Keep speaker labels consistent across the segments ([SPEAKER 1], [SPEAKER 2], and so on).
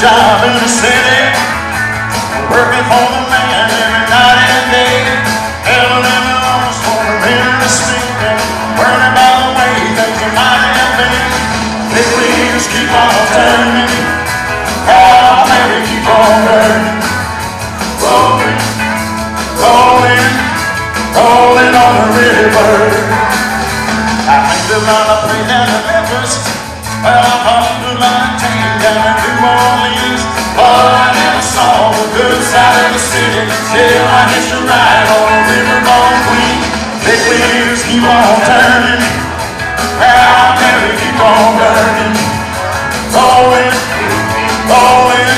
[SPEAKER 1] job in the city, working for the man every night and day. Hell, living almost for the minute to speak and worrying about the way things are mighty have been. Big wheels keep on turning, oh, baby, keep on burning, rolling, rolling, rolling on the river. I think they're gonna play down in Memphis. Well, I'm home to my keep on turning. Well, baby, keep on burning. Rolling, rolling,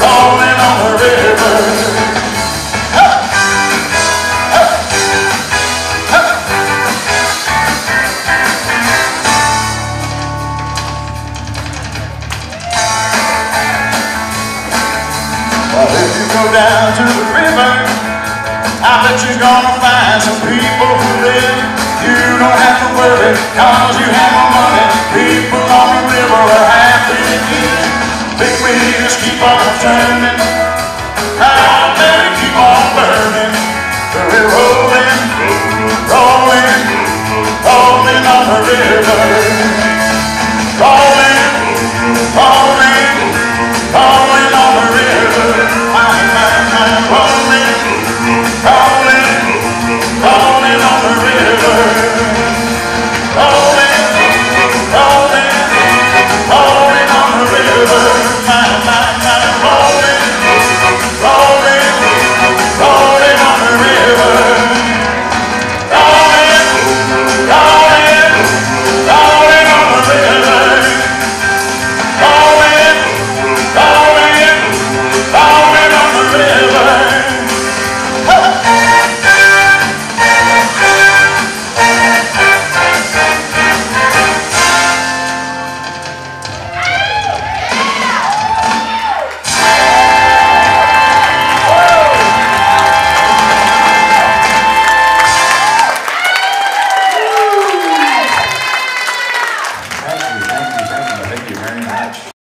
[SPEAKER 1] rolling on the river. Well, if you go down to the river, I bet you're gonna find some people who live. Cause you have more money. People on the river are happy. Big wheels keep on turning. Baby, keep on burning. We're rolling, rolling, rolling on the river.